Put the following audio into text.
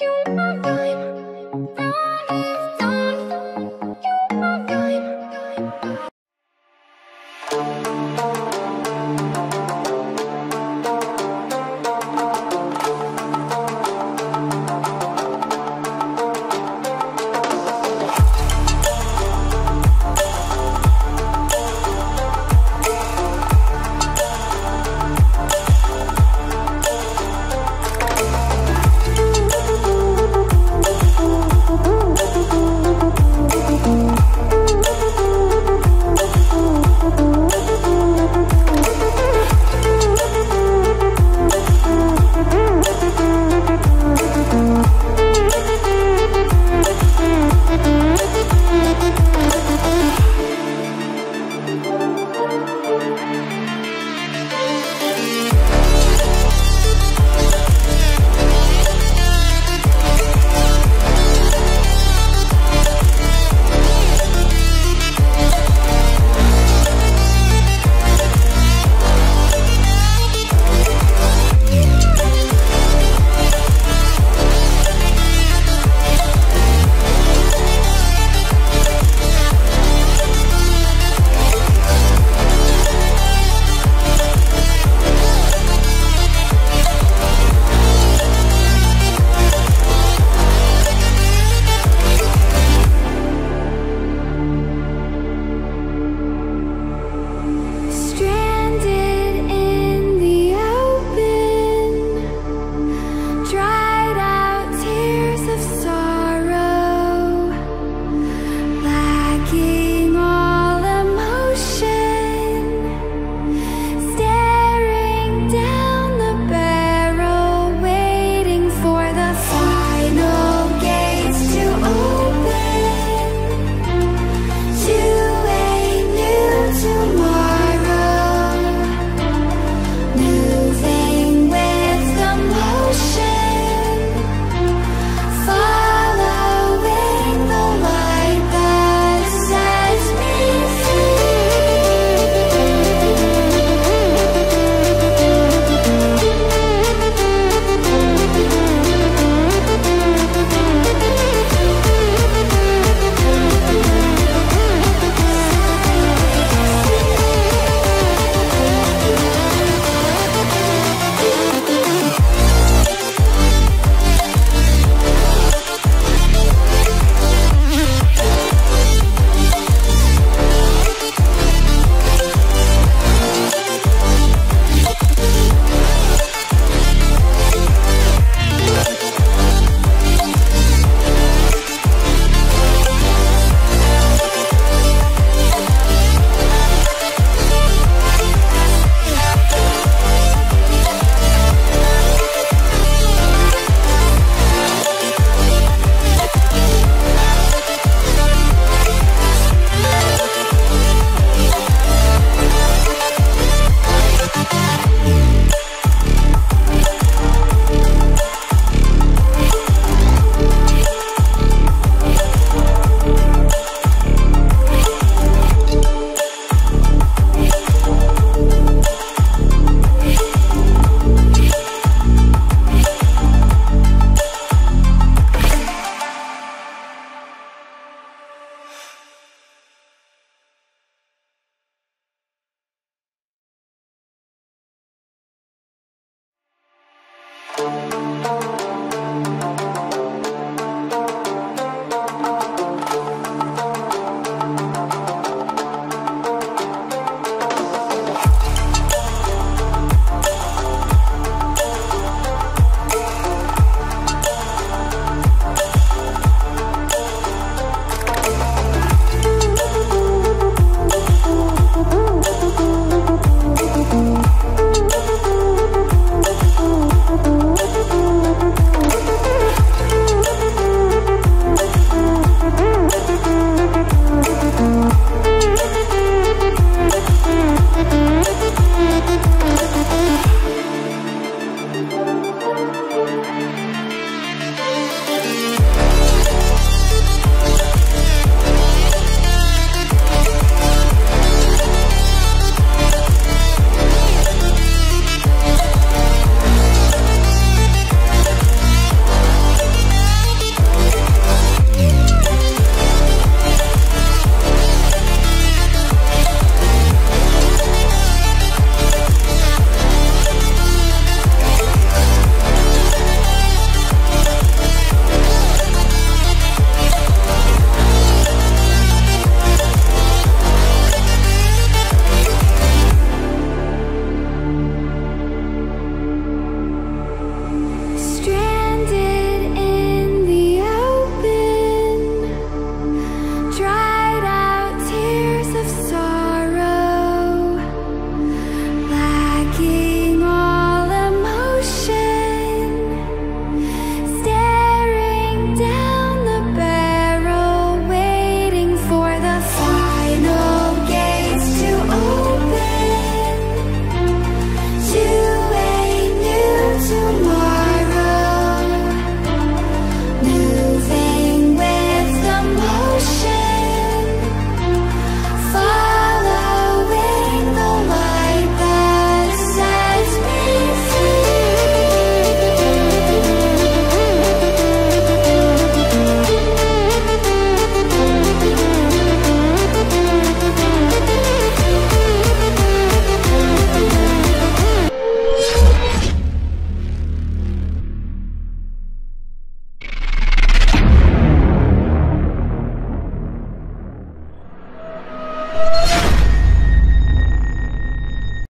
you.